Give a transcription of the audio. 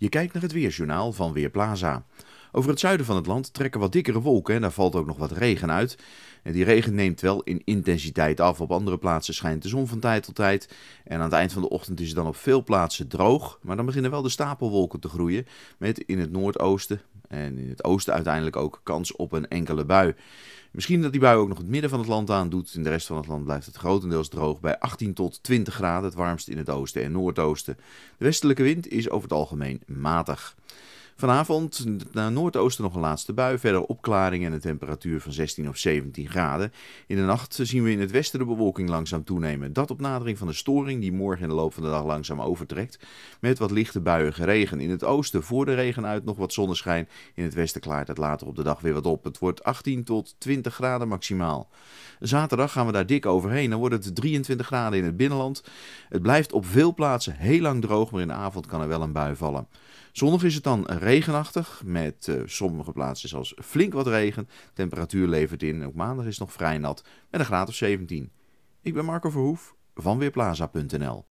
Je kijkt naar het Weerjournaal van Weerplaza. Over het zuiden van het land trekken wat dikkere wolken en daar valt ook nog wat regen uit. En die regen neemt wel in intensiteit af. Op andere plaatsen schijnt de zon van tijd tot tijd. En aan het eind van de ochtend is het dan op veel plaatsen droog. Maar dan beginnen wel de stapelwolken te groeien. Met in het noordoosten en in het oosten uiteindelijk ook kans op een enkele bui. Misschien dat die bui ook nog het midden van het land aandoet. In de rest van het land blijft het grotendeels droog bij 18 tot 20 graden, het warmst in het oosten en noordoosten. De westelijke wind is over het algemeen matig. Vanavond naar noordoosten nog een laatste bui, verder opklaring en een temperatuur van 16 of 17 graden. In de nacht zien we in het westen de bewolking langzaam toenemen. Dat op nadering van de storing die morgen in de loop van de dag langzaam overtrekt. Met wat lichte buien regen. In het oosten voor de regen uit nog wat zonneschijn. In het westen klaart het later op de dag weer wat op. Het wordt 18 tot 20 graden maximaal. Zaterdag gaan we daar dik overheen. Dan wordt het 23 graden in het binnenland. Het blijft op veel plaatsen heel lang droog, maar in de avond kan er wel een bui vallen. Zondag is het dan regenachtig, met uh, sommige plaatsen zelfs flink wat regen. Temperatuur levert in, ook maandag is het nog vrij nat, met een graad of 17. Ik ben Marco Verhoef van Weerplaza.nl